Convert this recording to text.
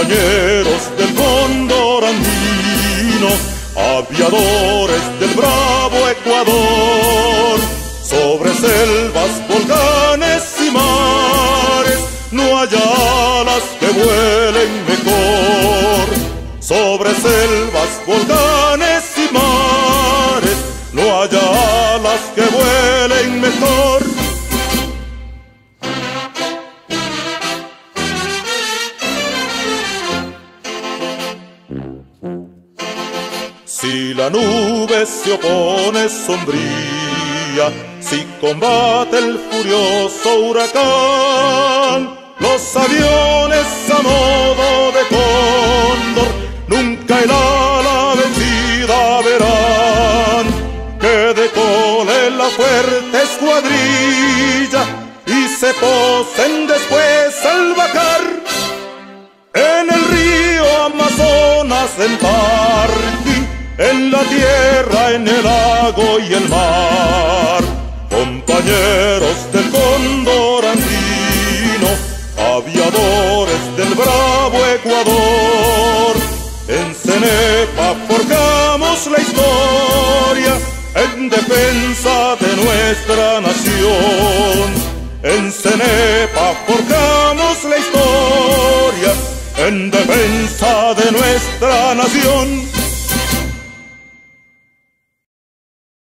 montañeros del cóndor andino, aviadores del bravo Ecuador. Sobre selvas, volcanes y mares, no hay alas que vuelen mejor. Sobre selvas, volcanes y mares, no hay alas que vuelen Si la nube se opone sombría, si combate el furioso huracán, los aviones a modo de cóndor nunca el ala vencida verán. Que decole la fuerte escuadrilla y se posen después al bajar en el río Amazonas en en la tierra, en el lago y el mar. Compañeros del cóndor andino, aviadores del bravo Ecuador, en Cenepa forjamos la historia en defensa de nuestra nación. En Cenepa forjamos la historia en defensa de nuestra nación.